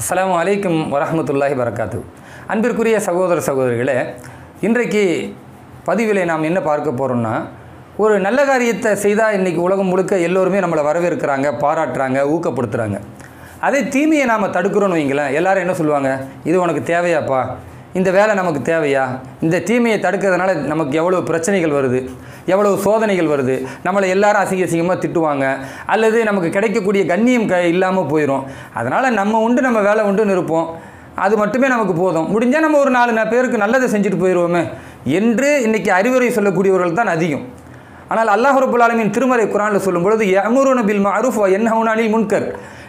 அஸ்லாம் வலைக்கம் வரமத்துல்லாஹி வரகாத்து. அன்பிற்குரிய சகோதர சகோதரிகளே இன்றைக்கு பதிவிலே நாம் என்ன பார்க்க போகிறோம்னா ஒரு நல்ல காரியத்தை செய்தால் இன்றைக்கி உலகம் முழுக்க எல்லோருமே நம்மளை வரவேற்கிறாங்க பாராட்டுறாங்க ஊக்கப்படுத்துகிறாங்க அதே தீமையை நாம் தடுக்கிறோன்னு வைங்களேன் எல்லாரும் என்ன சொல்லுவாங்க? இது உனக்கு தேவையாப்பா? இந்த வேலை நமக்கு தேவையா? இந்த தீமையை தடுக்கிறதுனால நமக்கு எவ்வளோ பிரச்சனைகள் வருது? எவ்வளோ சோதனைகள் வருது? நம்மளை எல்லாரும் அசிங்க அசிங்கமாக திட்டுவாங்க. அல்லது நமக்கு கிடைக்கக்கூடிய கண்ணியம் க இல்லாமல் போயிடும் அதனால் நம்ம உண்டு நம்ம வேலை உண்டுன்னு இருப்போம் அது மட்டுமே நமக்கு போதும். முடிஞ்சால் நம்ம ஒரு நாலு பேருக்கு நல்லதை செஞ்சுட்டு போயிடுவோமே என்று இன்றைக்கி அறிவுரை சொல்லக்கூடியவர்கள் தான் அதிகம். ஆனால் அல்லாஹ் ரபுல் திருமறை குரானில் சொல்லும் பொழுது யமுருன பில் மஅரூஃப் என்னஹுனானில் முன்கர்.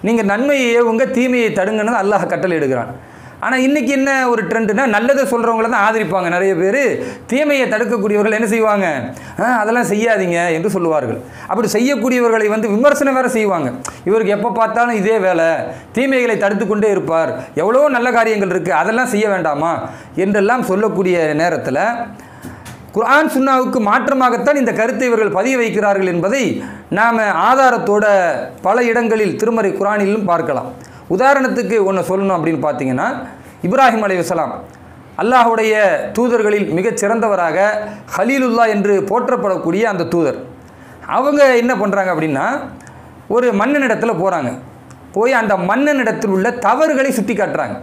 நீங்கள் நன்மையை ஏவுங்க தீமையை தடுங்கன்னு அல்லாஹ் கட்டளை எடுக்கிறான் ஆனால் இன்றைக்கி என்ன ஒரு ட்ரெண்டுனா நல்லதை சொல்கிறவங்கள தான் ஆதரிப்பாங்க நிறைய பேர். தீமையை தடுக்கக்கூடியவர்கள் என்ன செய்வாங்க? "ஆ, அதெல்லாம் செய்யாதீங்க என்று சொல்லுவார்கள். அப்படி செய்யக்கூடியவர்களை வந்து விமர்சனம் வேறு செய்வாங்க. இவருக்கு எப்போ பார்த்தாலும் இதே வேலை. தீமைகளை தடுத்து கொண்டே இருப்பார். எவ்வளோ நல்ல காரியங்கள் இருக்குது அதெல்லாம் செய்ய வேண்டாமா? என்றெல்லாம் சொல்லக்கூடிய நேரத்தில் குர்ஆன் சுன்னாவுக்கு மாற்றமாகத்தான் இந்த கருத்தை இவர்கள் பதிய வைக்கிறார்கள் என்பதை நாம் ஆதாரத்தோட பல இடங்களில் திருமறை குரானிலும் பார்க்கலாம். உதாரணத்துக்கு ஒன்று சொல்லணும் அப்படின்னு பார்த்தீங்கன்னா இப்ராஹிம் அலைஹிஸ்ஸலாம் அல்லாஹுடைய தூதர்களில் மிகச் சிறந்தவராக ஹலீலுல்லா என்று போற்றப்படக்கூடிய அந்த தூதர். அவங்க என்ன பண்ணுறாங்க அப்படின்னா ஒரு மன்னனிடத்தில் போகிறாங்க போய் அந்த மன்னனிடத்தில் உள்ள தவறுகளை சுட்டி காட்டுறாங்க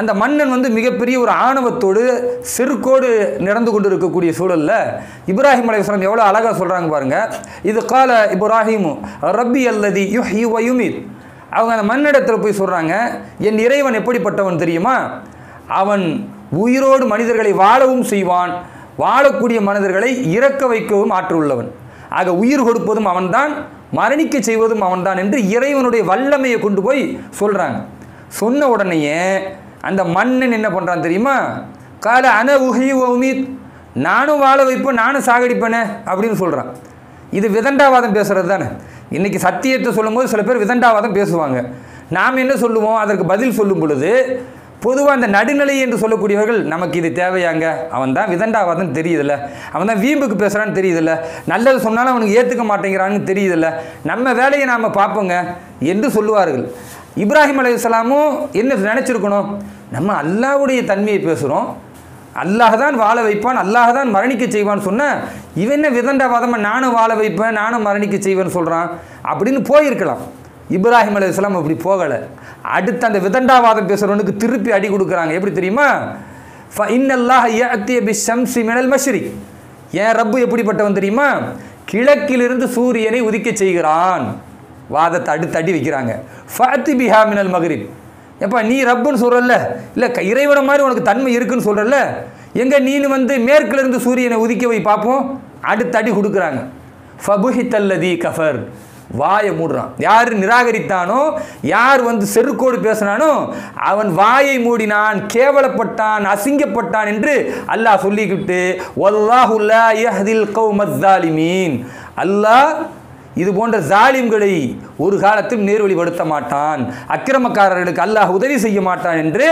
அந்த மன்னன் வந்து மிகப்பெரிய ஒரு ஆணவத்தோடு செருக்கோடு நடந்து கொண்டு இருக்கக்கூடிய சூழலில் இப்ராஹிம் அலைஹிஸ்ஸலாம் எவ்வளோ அழகாக சொல்கிறாங்க பாருங்கள் இது கால இப்ராஹிமு ரப்பி அல்லதி யுஹ்யி வ யுமீத். அவங்க அந்த மண்ணிடத்தில் போய் சொல்கிறாங்க என் இறைவன் எப்படிப்பட்டவன் தெரியுமா? அவன் உயிரோடு மனிதர்களை வாழவும் செய்வான். வாழக்கூடிய மனிதர்களை இறக்க வைக்கவும் ஆற்றுள்ளவன் ஆக உயிர் கொடுப்பதும் அவன்தான் மரணிக்க செய்வதும் அவன்தான் என்று இறைவனுடைய வல்லமையை கொண்டு போய் சொல்கிறாங்க சொன்ன உடனேயே அந்த மன்னன் என்ன பண்ணுறான் தெரியுமா? கால அன உஹி உமீத் நானும் வாழ வைப்பேன் நானும் சாகடிப்பேனே அப்படின்னு சொல்கிறான் இது விதண்டாவாதம் பேசுகிறது தானே. இன்றைக்கி சத்தியத்தை சொல்லும்போது சில பேர் விதண்டாவாதம் பேசுவாங்க. நாம் என்ன சொல்லுவோம்? அதற்கு பதில் சொல்லும் பொழுது பொதுவாக அந்த நடுநிலை என்று சொல்லக்கூடியவர்கள் நமக்கு இது தேவையாங்க. அவன் தான் விதண்டாவாதம் தெரியுதில்ல. அவன் தான் வீம்புக்கு பேசுகிறான்னு தெரியுதில்ல. நல்லது சொன்னாலும் அவனுக்கு ஏற்றுக்க மாட்டேங்கிறான்னு தெரியுதில்ல. நம்ம வேலையை நாம் பார்ப்போங்க என்று சொல்லுவார்கள். இப்ராஹிம் அலையாமும் என்ன நினச்சிருக்கணும்? நம்ம அல்லாவுடைய தன்மையை பேசுகிறோம் அல்லாஹ் தான் வாழ வைப்பான் அல்லாஹ் தான் மரணிக்க செய்வான்னு சொன்ன இவன் என்ன விதண்டாவாதமாக நானும் வாழ வைப்பேன் நானும் மரணிக்க செய்வேன்னு சொல்கிறான் அப்படின்னு போயிருக்கலாம். இப்ராஹிம் அலைஹிஸ்ஸலாம் அப்படி போகலை. அடுத்து அந்த விதண்டாவாதம் பேசுகிறவனுக்கு திருப்பி அடி கொடுக்குறாங்க. எப்படி தெரியுமா? ஃப இன்னல்லாஹ் யஅத்திய பி ஷம்சி மினல் மஷ்ரி. ஏன் ரப்பு எப்படிப்பட்டவன் தெரியுமா? கிழக்கிலிருந்து சூரியனை உதிக்க செய்கிறான். வாதத்தை அடுத்து அடி வைக்கிறாங்க. ஃபாத்தி பிஹா மினல் மகரிப். எப்பா நீ ரப்புன்னு சொல்கிறல்ல இல்லை இறைவன மாதிரி உனக்கு தன்மை இருக்குன்னு சொல்கிறல்ல எங்கே நீனு வந்து மேற்குலேருந்து சூரியனை உதிக்க போய் பார்ப்போம் அடுத்தடி அடி கொடுக்குறாங்க. ஃபபுஹித்தல்லதி கஃபர். வாயை மூடுறான். யார் நிராகரித்தானோ யார் வந்து செருக்கோடு பேசினானோ அவன் வாயை மூடினான் கேவலப்பட்டான் அசிங்கப்பட்டான் என்று அல்லாஹ் சொல்லிக்கிட்டு வல்லாஹு லா யஹ்தில் அல்லாஹ் இது போன்ற ஜாலிம்களை ஒரு காலத்தில் நேர்வழிப்படுத்த மாட்டான் அக்கிரமக்காரர்களுக்கு அல்லாஹ் உதவி செய்ய மாட்டான் என்று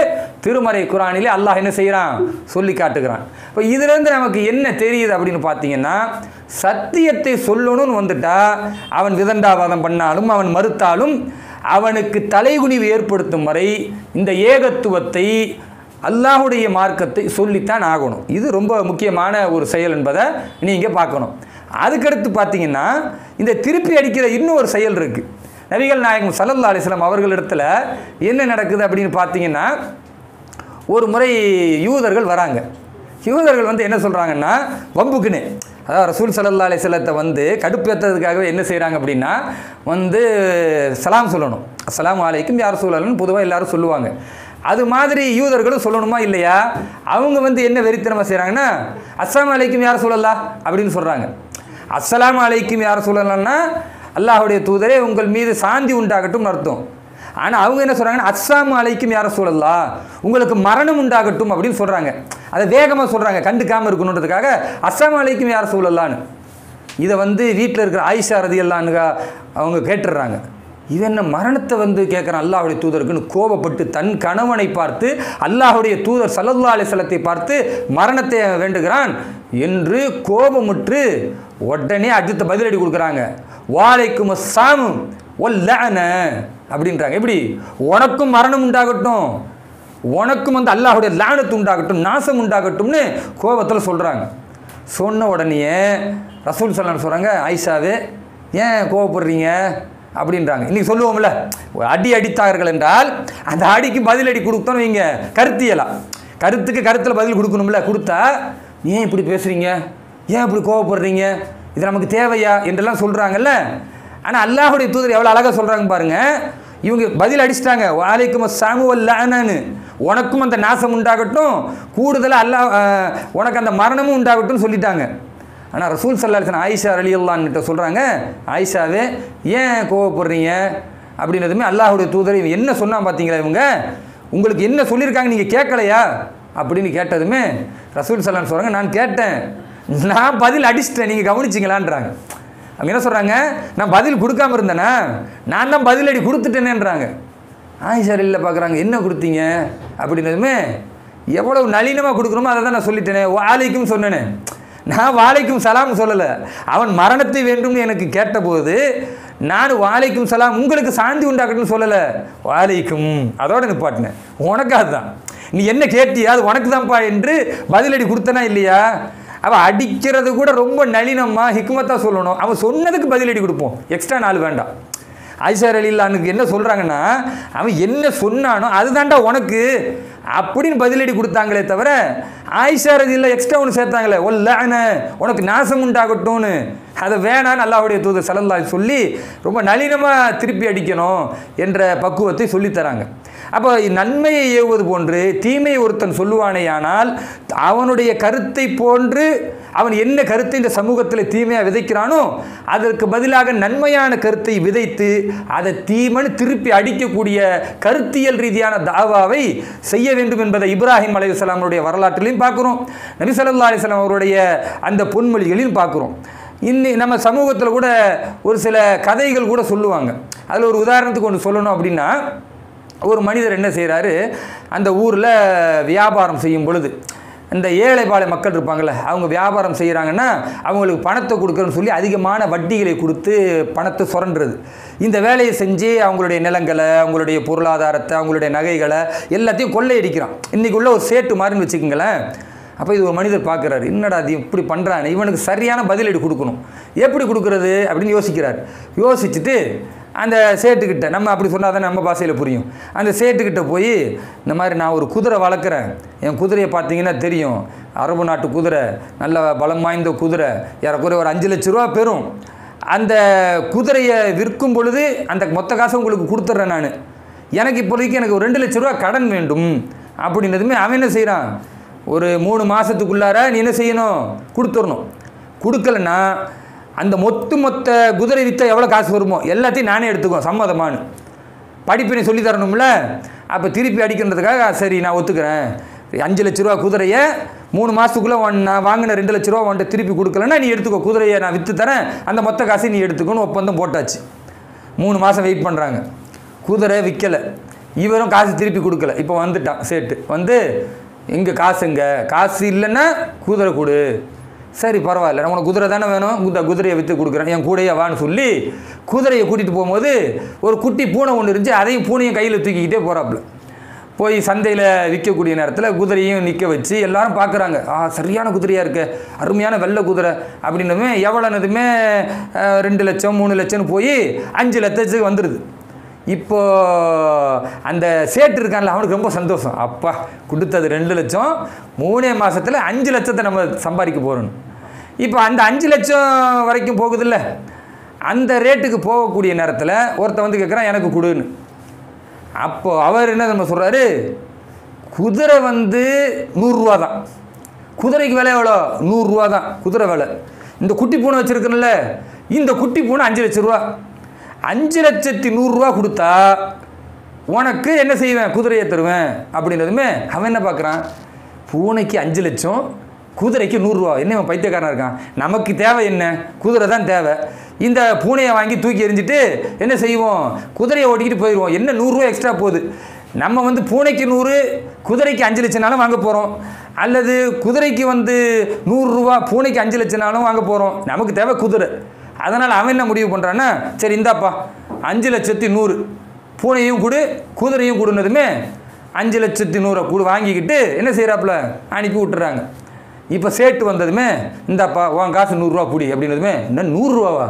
திருமறை குரானிலே அல்லாஹ் என்ன செய்கிறான்? சொல்லி காட்டுகிறான். இப்போ இதுலேருந்து நமக்கு என்ன தெரியுது அப்படின்னு பார்த்தீங்கன்னா சத்தியத்தை சொல்லணும்னு வந்துட்டா அவன் விதண்டாவாதம் பண்ணாலும் அவன் மறுத்தாலும் அவனுக்கு தலைகுனிவு ஏற்படுத்தும் வரை இந்த ஏகத்துவத்தை அல்லாஹுடைய மார்க்கத்தை சொல்லித்தான் ஆகணும். இது ரொம்ப முக்கியமான ஒரு செயல் என்பதை நீங்கள் பார்க்கணும். அதுக்கடுத்து பார்த்தீங்கன்னா இந்த திருப்பி அடிக்கிற இன்னும் ஒரு செயல் இருக்குது நபிகள் நாயகம் சல்லல்லா அலிஸ்லாம் அவர்களிடத்தில் என்ன நடக்குது அப்படின்னு பார்த்தீங்கன்னா ஒரு முறை யூதர்கள் வராங்க. யூதர்கள் வந்து என்ன சொல்கிறாங்கன்னா வம்புக்குன்னு. அதாவது ரசூல் சல்லல்லா அலிஸ்லத்தை வந்து கடுப்பேற்றதுக்காகவே என்ன செய்கிறாங்க அப்படின்னா வந்து சலாம் சொல்லணும். அஸ்லாம் அலைக்கும் யார் சூழல்னு பொதுவாக எல்லாரும் சொல்லுவாங்க. அது மாதிரி யூதர்களும் சொல்லணுமா இல்லையா? அவங்க வந்து என்ன வெறித்தனமாக செய்கிறாங்கன்னா அஸ்லாம் அலைக்கும் யார் சொல்லலா அப்படின்னு சொல்கிறாங்க அஸ்லாம் அலைக்கும் யார் சொல்லலன்னா அல்லாஹுடைய தூதரே உங்கள் மீது சாந்தி உண்டாகட்டும் அர்த்தம். ஆனால் அவங்க என்ன சொல்கிறாங்கன்னா அஸ்ஸாம் அலைக்கும் யார சொல்லலா? உங்களுக்கு மரணம் உண்டாகட்டும் அப்படின்னு சொல்கிறாங்க அதை வேகமாக சொல்கிறாங்க கண்டுக்காமல் இருக்கணுன்றதுக்காக அஸ்ஸாம் அலைக்கும் யார சொல்லலான்னு. இதை வந்து வீட்டில் இருக்கிற ஆயிஷா ரதி அவங்க கேட்டுடுறாங்க இவன் என்ன மரணத்தை வந்து கேட்குறான் அல்லாஹுடைய தூதருக்குன்னு கோபப்பட்டு தன் கணவனை பார்த்து அல்லாஹுடைய தூதர் சல்லல்லா அலிசலத்தை பார்த்து மரணத்தை வேண்டுகிறான். என்று கோபமுற்று உடனே அடுத்த பதிலடி கொடுக்குறாங்க. வாழைக்கும் சாமு ஒல்லன அப்படின்றாங்க. எப்படி? உனக்கும் மரணம் உண்டாகட்டும். உனக்கும் வந்து அல்லாஹுடைய லானத்து உண்டாகட்டும் நாசம் உண்டாகட்டும்னு கோபத்தில் சொல்கிறாங்க சொன்ன உடனேயே ரசூல் சல்லாம் சொல்கிறாங்க ஐஷாவே ஏன் கோவப்படுறீங்க? அப்படின்றாங்க. இன்னைக்கு சொல்லுவோம்ல அடி அடித்தார்கள் என்றால் அந்த அடிக்கு பதிலடி கொடுத்தோன்னு கொடுத்தோம் வைங்க கருத்தியலாம் கருத்துக்கு கருத்தில் பதில் கொடுக்கணும்ல கொடுத்தா ஏன் இப்படி பேசுகிறீங்க ஏன் இப்படி கோவப்படுறீங்க? இது நமக்கு தேவையா? என்றெல்லாம் சொல்கிறாங்கல்ல ஆனால் அல்லாஹுடைய தூதர் எவ்வளோ அழகாக சொல்கிறாங்க பாருங்க. இவங்க பதில் அடிச்சிட்டாங்க. வாலைக்கும் சாமுவல்லானு உனக்கும் அந்த நாசம் உண்டாகட்டும். கூடுதலாக அல்லாஹ் உனக்கு அந்த மரணமும் உண்டாகட்டும் சொல்லிட்டாங்க. ஆனால் ரசூல் சல்லாஹன் ஆயிஷா அலி சொல்கிறாங்க ஆயிஷாவே ஏன் கோவப்படுறீங்க? அப்படின்றதுமே அல்லாஹுடைய தூதர் இவன் என்ன சொன்னான் பார்த்தீங்களா இவங்க? உங்களுக்கு என்ன சொல்லியிருக்காங்க நீங்கள் கேட்கலையா? அப்படின்னு கேட்டதுமே ரசூல் சல்லான் சொல்கிறாங்க நான் கேட்டேன். நான் பதில் அடிச்சிட்டேன் நீங்கள் கவனிச்சிங்களான்றாங்க. அவங்க என்ன சொல்கிறாங்க நான் பதில் கொடுக்காம இருந்தேனா? நான் தான் பதில் அடி கொடுத்துட்டேனேன்றாங்க. ஆயிஷா இல்லை பார்க்குறாங்க என்ன கொடுத்தீங்க? அப்படின்னதுமே எவ்வளவு நளினமாக கொடுக்குறோமோ அதை தான் நான் சொல்லிட்டேனே. வாழைக்கும் சொன்னேனே. நான் வாழைக்கும் சலாம் சொல்லலை. அவன் மரணத்தை வேண்டும்னு எனக்கு கேட்டபோது நான் வாழைக்கும் சலாம் உங்களுக்கு சாந்தி உண்டாக்கட்டும்னு சொல்லலை. வாழைக்கும் அதோட நிப்பாட்டினேன். உனக்கு அதுதான். நீ என்ன கேட்டியா அது உனக்கு தான்ப்பா என்று பதிலடி கொடுத்தனா இல்லையா? அவன் அடிக்கிறது கூட ரொம்ப நளினமா ஹிக்மத்தாக சொல்லணும். அவன் சொன்னதுக்கு பதிலடி கொடுப்போம். எக்ஸ்ட்ரா நாள் வேண்டாம். ஐசார் அலில்லானுக்கு என்ன சொல்கிறாங்கன்னா அவன் என்ன சொன்னானோ அதுதான்டா உனக்கு அப்படின்னு பதிலடி கொடுத்தாங்களே தவிர ஆயிஷா ரதியில் எக்ஸ்ட்ரா ஒன்று சேர்த்தாங்களே. ஒல்ல உனக்கு நாசம் உண்டாகட்டும்னு. அதை வேணான்னு அல்லாஹ்வுடைய தூதர் சல்லல்லா சொல்லி ரொம்ப நளினமாக திருப்பி அடிக்கணும் என்ற பக்குவத்தை சொல்லித் தராங்க. அப்போ நன்மையை ஏவுவது போன்று தீமையை ஒருத்தன் சொல்லுவானேயானால் அவனுடைய கருத்தை போன்று அவன் என்ன கருத்தை இந்த சமூகத்தில் தீமையாக விதைக்கிறானோ அதற்கு பதிலாக நன்மையான கருத்தை விதைத்து அதை தீமனு திருப்பி அடிக்கக்கூடிய கருத்தியல் ரீதியான தாவாவை செய்ய வேண்டும் என்பதை இப்ராஹிம் அலையுஸ்லாமனுடைய வரலாற்றிலையும் பார்க்குறோம். நபிசல்லா அலிஸ்லாம் அவருடைய அந்த பொன்மொழிகளையும் பார்க்குறோம். இன்னி நம்ம சமூகத்தில் கூட ஒரு சில கதைகள் கூட சொல்லுவாங்க. அதில் ஒரு உதாரணத்துக்கு ஒன்று சொல்லணும் அப்படின்னா ஒரு மனிதர் என்ன செய்கிறாரு அந்த ஊரில் வியாபாரம் செய்யும் பொழுது இந்த ஏழைப்பாளைய மக்கள் இருப்பாங்கள்ல அவங்க வியாபாரம் செய்கிறாங்கன்னா அவங்களுக்கு பணத்தை கொடுக்குறேன்னு சொல்லி அதிகமான வட்டிகளை கொடுத்து பணத்தை சுரண்டுறது. இந்த வேலையை செஞ்சு அவங்களுடைய நிலங்களை அவங்களுடைய பொருளாதாரத்தை அவங்களுடைய நகைகளை எல்லாத்தையும் கொள்ளையடிக்கிறான். இன்றைக்கி உள்ள ஒரு சேட்டு மாதிரின்னு வச்சுக்கோங்களேன். அப்போ இது ஒரு மனிதர் பார்க்குறாரு என்னடா அது இப்படி பண்ணுறான்னு இவனுக்கு சரியான பதிலடி கொடுக்கணும். எப்படி கொடுக்குறது? அப்படின்னு யோசிக்கிறார். யோசிச்சுட்டு அந்த சேட்டுக்கிட்ட நம்ம அப்படி சொன்னால் தான் நம்ம பாசையில் புரியும். அந்த சேட்டுக்கிட்ட போய் இந்த மாதிரி நான் ஒரு குதிரை வளர்க்குறேன். என் குதிரையை பார்த்தீங்கன்னா தெரியும். அரபு நாட்டு குதிரை நல்ல பலம் வாய்ந்த குதிரை ஏறக்குறைய ஒரு அஞ்சு லட்ச ரூபா பெறும். அந்த குதிரையை விற்கும் பொழுது அந்த மொத்த காசை உங்களுக்கு கொடுத்துட்றேன் நான். எனக்கு இப்போதைக்கு எனக்கு ஒரு ரெண்டு லட்ச ரூபா கடன் வேண்டும். அப்படின்னதுமே அவன் என்ன செய்கிறான் ஒரு மூணு மாதத்துக்குள்ளார நீ என்ன செய்யணும்? கொடுத்துடணும். கொடுக்கலன்னா அந்த மொத்த மொத்த குதிரை விற்றா எவ்வளோ காசு வருமோ? எல்லாத்தையும் நானே எடுத்துக்குவோம் சம்மதமானு படிப்பினை சொல்லி தரணும்ல? அப்போ திருப்பி அடிக்கிறதுக்காக சரி நான் ஒத்துக்கிறேன். அஞ்சு லட்ச ரூபா குதிரையை மூணு மாதத்துக்குள்ளே நான் வாங்கின ரெண்டு லட்ச ரூபா உன்ட்ட திருப்பி கொடுக்கலன்னா நீ எடுத்துக்கோ. குதிரையை நான் விற்று தரேன். அந்த மொத்த காசை நீ எடுத்துக்கோன்னு ஒப்பந்தம் போட்டாச்சு. மூணு மாதம் வெயிட் பண்ணுறாங்க குதிரை விற்கலை இவரும் காசு திருப்பி கொடுக்கல. இப்போ வந்துட்டான் சேட்டு. வந்து எங்கே காசுங்க காசு இல்லைன்னா குதிரை கொடு. சரி பரவாயில்ல. நம்ம உனக்கு குதிரை தானே வேணும்? குத குதிரையை விற்று கொடுக்குறேன். என் கூடையே வான்னு சொல்லி குதிரையை கூட்டிகிட்டு போகும்போது ஒரு குட்டி பூனை ஒன்று இருந்துச்சு. அதையும் பூனையும் கையில் தூக்கிக்கிட்டே போகிறாப்புல போய் சந்தையில் விற்கக்கூடிய நேரத்தில் குதிரையும் நிற்க வச்சு எல்லாரும் பார்க்குறாங்க ஆ சரியான குதிரையாக இருக்கு. அருமையான வெள்ளை குதிரை அப்படின்னதுமே எவ்வளோனதுமே ரெண்டு லட்சம் மூணு லட்சம்னு போய் அஞ்சு லட்சத்துக்கு வந்துடுது இப்போ அந்த சேட்டு இருக்கான்ல அவனுக்கு ரொம்ப சந்தோஷம். அப்பா கொடுத்தது ரெண்டு லட்சம் மூணே மாதத்தில் அஞ்சு லட்சத்தை நம்ம சம்பாதிக்க போகிறோம் இப்போ அந்த அஞ்சு லட்சம் வரைக்கும் போகுதுல்ல? அந்த ரேட்டுக்கு போகக்கூடிய நேரத்தில் ஒருத்தன் வந்து கேட்குறான் எனக்கு கொடுன்னு. அப்போ அவர் என்ன நம்ம சொல்கிறாரு குதிரை வந்து நூறுரூவா தான். குதிரைக்கு விலை எவ்வளோ? நூறுரூவா தான் குதிரை விலை. இந்த குட்டி பூனை வச்சுருக்கணும்ல இந்த குட்டி பூனை அஞ்சு லட்ச ரூபா. அஞ்சு லட்சத்தி நூறுரூவா கொடுத்தா உனக்கு என்ன செய்வேன்? குதிரையை தருவேன். அப்படின்றதுமே அவன் என்ன பார்க்குறான்? பூனைக்கு அஞ்சு லட்சம் குதிரைக்கு நூறுரூவா என்ன இவன் பைத்தியக்காரனாக இருக்கான்? நமக்கு தேவை என்ன? குதிரை தான் தேவை. இந்த பூனையை வாங்கி தூக்கி எறிஞ்சிட்டு என்ன செய்வோம்? குதிரையை ஓட்டிக்கிட்டு போயிடுவோம் என்ன நூறுரூவா எக்ஸ்ட்ரா போகுது? நம்ம வந்து பூனைக்கு நூறு குதிரைக்கு அஞ்சு லட்சம்னாலும் வாங்க போகிறோம் அல்லது குதிரைக்கு வந்து நூறுரூவா பூனைக்கு அஞ்சு லட்சம்னாலும் வாங்க போகிறோம் நமக்கு தேவை குதிரை. அதனால் அவன் என்ன முடிவு பண்ணுறான்னா சரி இந்தாப்பா அஞ்சு லட்சத்தி நூறு. பூனையும் கொடு குதிரையும் கொடுனதுமே அஞ்சு லட்சத்தி நூறை கொடு வாங்கிக்கிட்டு என்ன செய்கிறாப்புல அனுப்பி விட்டுறாங்க. இப்போ சேட்டு வந்ததுமே இந்தாப்பா உன் காசு நூறுரூவா பிடி அப்படின்னதுமே என்ன நூறுரூவாவா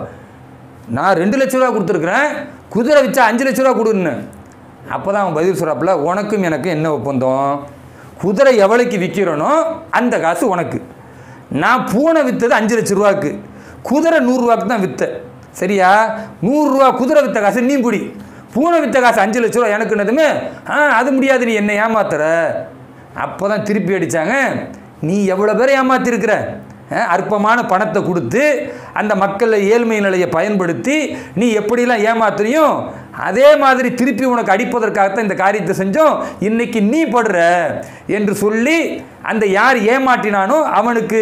நான் ரெண்டு லட்ச ரூபா கொடுத்துருக்குறேன் குதிரை வச்சா அஞ்சு லட்ச ரூபா கொடுன்னு. அப்போ தான் அவன் பதில் சொல்கிறாப்புல உனக்கும் எனக்கும் என்ன ஒப்பந்தம்? குதிரை எவ்வளோக்கு விற்கிறனோ அந்த காசு உனக்கு. நான் பூனை விற்றது அஞ்சு லட்ச ரூபாக்கு. குதிரை நூறுரூவாக்கு தான் விற்ற சரியா? நூறுரூவா குதிரை விற்ற காசு நீ பிடி பூனை விற்ற காசு அஞ்சு லட்ச ரூபா எனக்குன்னதுமே ஆ அது முடியாது நீ என்னை ஏமாத்துற. அப்போ தான் திருப்பி அடித்தாங்க நீ எவ்வளோ பேரை ஏமாத்திருக்கிற? அற்பமான பணத்தை கொடுத்து அந்த மக்களை ஏழ்மை நிலையை பயன்படுத்தி நீ எப்படிலாம் ஏமாத்துறியும் அதே மாதிரி திருப்பி உனக்கு அடிப்பதற்காகத்தான் இந்த காரியத்தை செஞ்சோம். இன்னைக்கு நீ படுற என்று சொல்லி அந்த யார் ஏமாற்றினானோ அவனுக்கு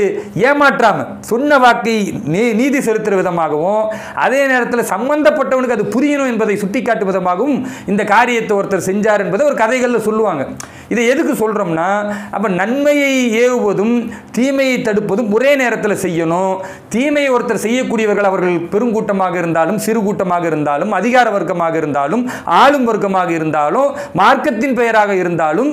ஏமாற்றாம சொன்ன வாக்கை நீ நீதி செலுத்துகிற விதமாகவும் அதே நேரத்தில் சம்பந்தப்பட்டவனுக்கு அது புரியணும் என்பதை சுட்டிக்காட்டும் விதமாகவும் இந்த காரியத்தை ஒருத்தர் செஞ்சார் என்பதை ஒரு கதைகளில் சொல்லுவாங்க. இதை எதுக்கு சொல்கிறோம்னா அப்போ நன்மையை ஏவுவதும் தீமையை தடுப்பதும் ஒரே நேரத்தில் செய்யணும். தீமையை ஒருத்தர் செய்யக்கூடியவர்கள் அவர்கள் பெருங்கூட்டமாக இருந்தாலும் சிறு கூட்டமாக இருந்தாலும் அதிகார வர்க்கமாக இருந்தாலும் ஆளும் வர்க்கமாக இருந்தாலும் மார்க்கத்தின் பெயராக இருந்தாலும்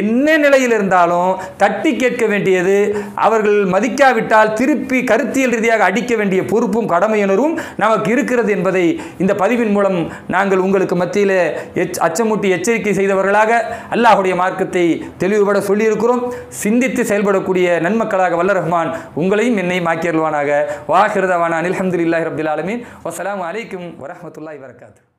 என்ன நிலையில் இருந்தாலும் தட்டி கேட்க வேண்டியது அவர்கள் மதிக்காவிட்டால் திருப்பி கருத்தியல் ரீதியாக அடிக்க வேண்டிய பொறுப்பும் கடமையுணர்வும் நமக்கு இருக்கிறது என்பதை இந்த பதிவின் மூலம் நாங்கள் உங்களுக்கு மத்தியில் எச் அச்சமூட்டி எச்சரிக்கை செய்தவர்களாக அல்லாஹுடைய மார்க்கத்தை தெளிவுபட சொல்லியிருக்கிறோம். சிந்தித்து செயல்படக்கூடிய நன்மக்களாக வல்ல ரஹ்மான் உங்களையும் என்னையும் ஆக்கியருள்வானாக. வாஹிரதவான அனில் அஹமதுல்லாஹி ரபில் ஆலமீன். வசலாம் அலைக்கும் வரஹமத்துல்லாஹி வரகாத்து